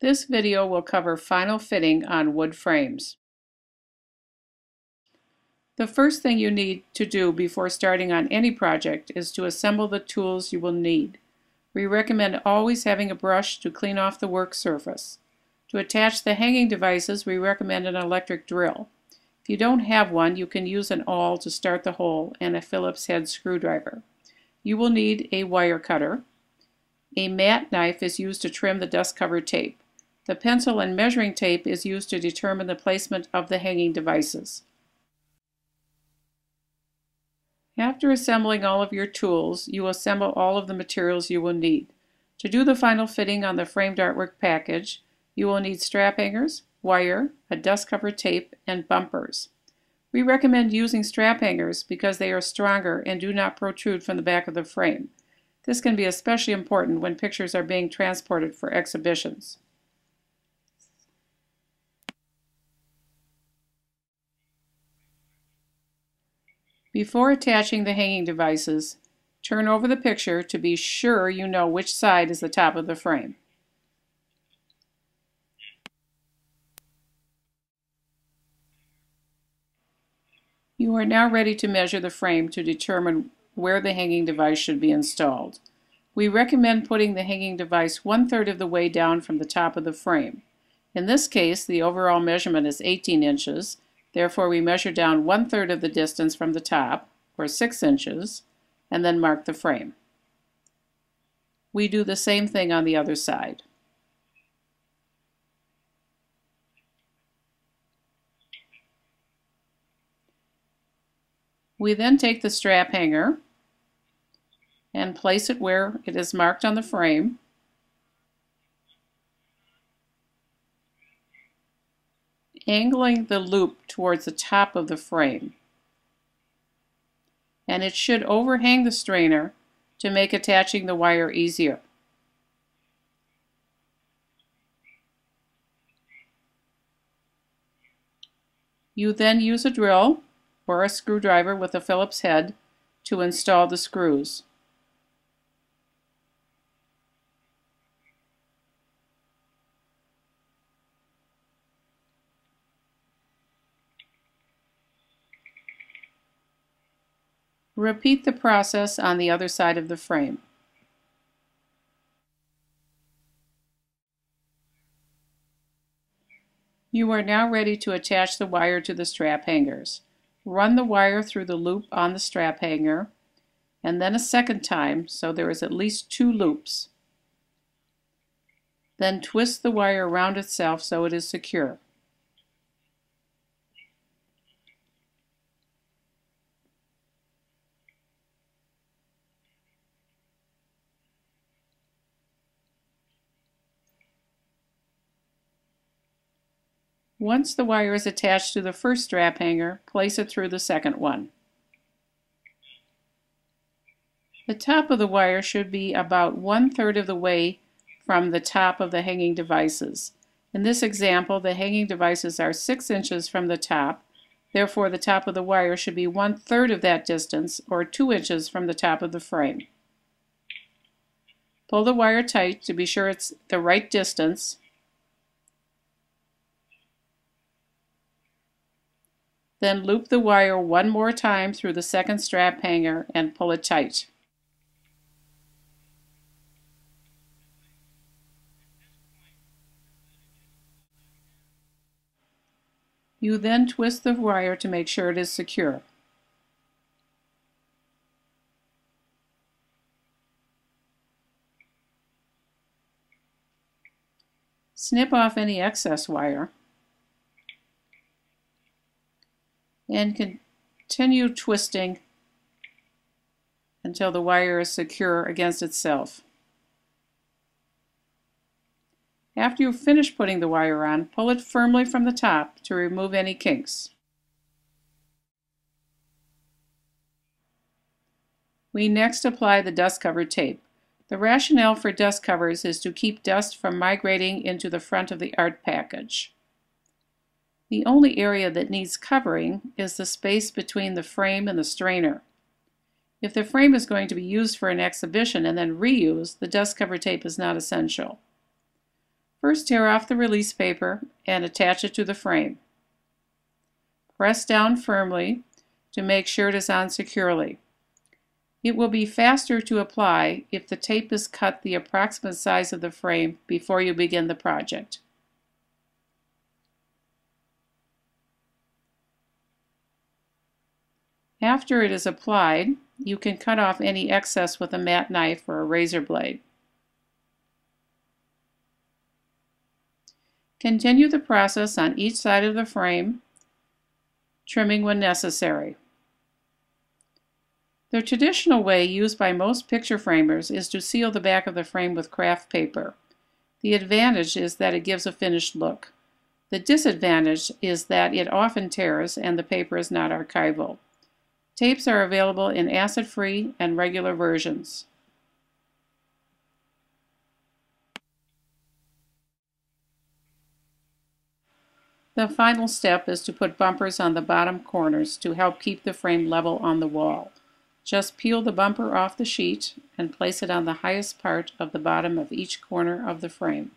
This video will cover final fitting on wood frames. The first thing you need to do before starting on any project is to assemble the tools you will need. We recommend always having a brush to clean off the work surface. To attach the hanging devices, we recommend an electric drill. If you don't have one, you can use an awl to start the hole and a Phillips head screwdriver. You will need a wire cutter. A mat knife is used to trim the dust-covered tape. The pencil and measuring tape is used to determine the placement of the hanging devices. After assembling all of your tools, you assemble all of the materials you will need. To do the final fitting on the framed artwork package, you will need strap hangers, wire, a dust cover tape, and bumpers. We recommend using strap hangers because they are stronger and do not protrude from the back of the frame. This can be especially important when pictures are being transported for exhibitions. Before attaching the hanging devices, turn over the picture to be sure you know which side is the top of the frame. You are now ready to measure the frame to determine where the hanging device should be installed. We recommend putting the hanging device one-third of the way down from the top of the frame. In this case, the overall measurement is 18 inches, Therefore, we measure down one-third of the distance from the top, or 6 inches, and then mark the frame. We do the same thing on the other side. We then take the strap hanger and place it where it is marked on the frame angling the loop towards the top of the frame. And it should overhang the strainer to make attaching the wire easier. You then use a drill or a screwdriver with a Phillips head to install the screws. Repeat the process on the other side of the frame. You are now ready to attach the wire to the strap hangers. Run the wire through the loop on the strap hanger and then a second time so there is at least two loops. Then twist the wire around itself so it is secure. Once the wire is attached to the first strap hanger, place it through the second one. The top of the wire should be about one-third of the way from the top of the hanging devices. In this example, the hanging devices are 6 inches from the top, therefore the top of the wire should be one-third of that distance, or 2 inches from the top of the frame. Pull the wire tight to be sure it's the right distance, Then loop the wire one more time through the second strap hanger and pull it tight. You then twist the wire to make sure it is secure. Snip off any excess wire. And continue twisting until the wire is secure against itself. After you finish putting the wire on, pull it firmly from the top to remove any kinks. We next apply the dust cover tape. The rationale for dust covers is to keep dust from migrating into the front of the art package. The only area that needs covering is the space between the frame and the strainer. If the frame is going to be used for an exhibition and then reused, the dust cover tape is not essential. First tear off the release paper and attach it to the frame. Press down firmly to make sure it is on securely. It will be faster to apply if the tape is cut the approximate size of the frame before you begin the project. After it is applied, you can cut off any excess with a mat knife or a razor blade. Continue the process on each side of the frame, trimming when necessary. The traditional way used by most picture framers is to seal the back of the frame with craft paper. The advantage is that it gives a finished look. The disadvantage is that it often tears and the paper is not archival. Tapes are available in acid-free and regular versions. The final step is to put bumpers on the bottom corners to help keep the frame level on the wall. Just peel the bumper off the sheet and place it on the highest part of the bottom of each corner of the frame.